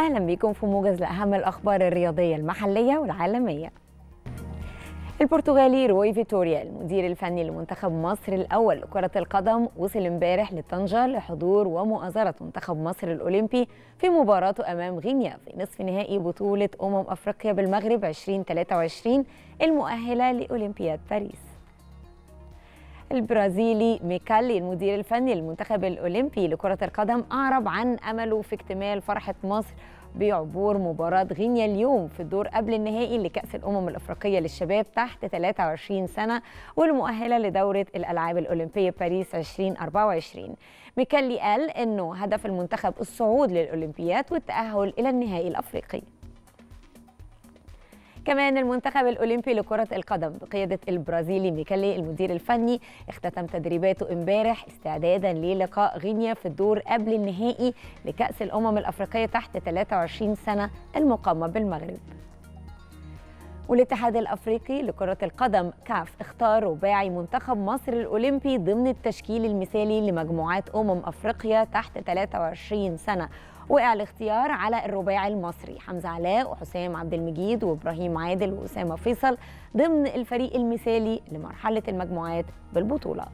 أهلا بكم في موجز لأهم الأخبار الرياضية المحلية والعالمية. البرتغالي روي فيتوريا المدير الفني لمنتخب مصر الأول لكرة القدم وصل امبارح لطنجة لحضور ومؤازرة منتخب مصر الأولمبي في مباراته أمام غينيا في نصف نهائي بطولة أمم أفريقيا بالمغرب 2023 المؤهلة لأولمبياد باريس. البرازيلي ميكالي المدير الفني للمنتخب الأولمبي لكرة القدم أعرب عن أمله في اكتمال فرحة مصر بعبور مباراة غينيا اليوم في الدور قبل النهائي لكأس الأمم الأفريقية للشباب تحت 23 سنة والمؤهلة لدورة الألعاب الأولمبية باريس 2024 ميكالي قال أنه هدف المنتخب الصعود للأولمبياد والتأهل إلى النهائي الأفريقي. كمان المنتخب الأولمبي لكرة القدم بقيادة البرازيلي ميكالي المدير الفني اختتم تدريباته امبارح استعدادا للقاء غينيا في الدور قبل النهائي لكأس الأمم الأفريقية تحت 23 سنة المقامة بالمغرب. والاتحاد الأفريقي لكرة القدم كاف اختار رباعي منتخب مصر الأولمبي ضمن التشكيل المثالي لمجموعات أمم أفريقيا تحت 23 سنة. وقع الاختيار على الرباعي المصري حمزة علاء وحسام عبد المجيد وإبراهيم عادل وأسامة فيصل ضمن الفريق المثالي لمرحلة المجموعات بالبطولة.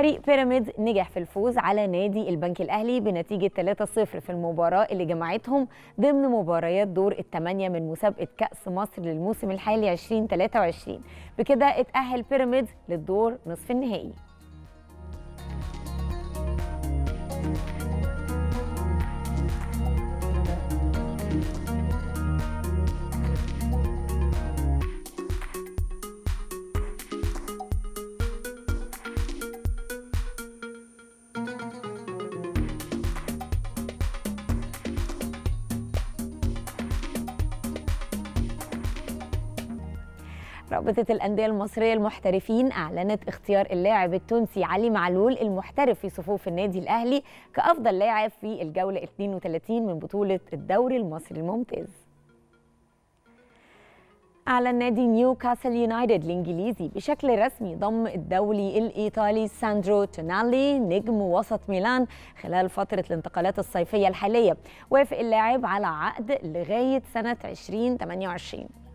فريق بيراميدز نجح في الفوز على نادي البنك الأهلي بنتيجة 3-0 في المباراة اللي جمعتهم ضمن مباريات دور الثمانيه من مسابقة كأس مصر للموسم الحالي 2023 بكده اتأهل بيراميدز للدور نصف النهائي. رابطة الأندية المصرية المحترفين أعلنت اختيار اللاعب التونسي علي معلول المحترف في صفوف النادي الأهلي كأفضل لاعب في الجولة 32 من بطولة الدوري المصري الممتاز. أعلن نادي نيوكاسل يونايتد الإنجليزي بشكل رسمي ضم الدولي الإيطالي ساندرو تونالي نجم وسط ميلان خلال فترة الانتقالات الصيفية الحالية. وافق اللاعب على عقد لغاية سنة 2028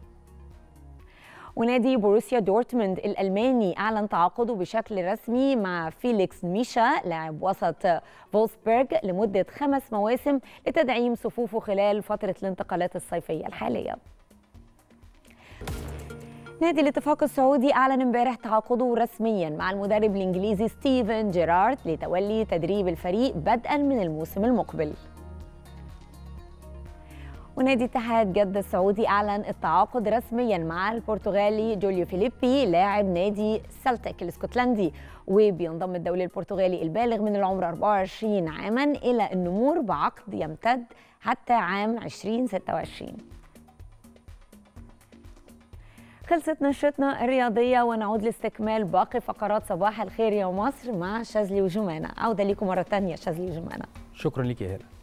ونادي بوروسيا دورتموند الألماني أعلن تعاقده بشكل رسمي مع فيليكس نميشا لاعب وسط فولسبرغ لمدة خمس مواسم لتدعيم صفوفه خلال فترة الانتقالات الصيفية الحالية. نادي الاتفاق السعودي أعلن امبارح تعاقده رسميا مع المدرب الإنجليزي ستيفن جيرارد لتولي تدريب الفريق بدءا من الموسم المقبل. ونادي اتحاد جدة السعودي أعلن التعاقد رسميا مع البرتغالي جوليو فيليبي لاعب نادي سلتك الاسكتلندي. وبينضم الدولي البرتغالي البالغ من العمر 24 عاما إلى النمور بعقد يمتد حتى عام 2026 خلصت نشرتنا الرياضية ونعود لاستكمال باقي فقرات صباح الخير يا مصر مع شاذلي وجمانة. عودة لكم مرة تانية شاذلي وجمانة. شكرا لك يا هلا.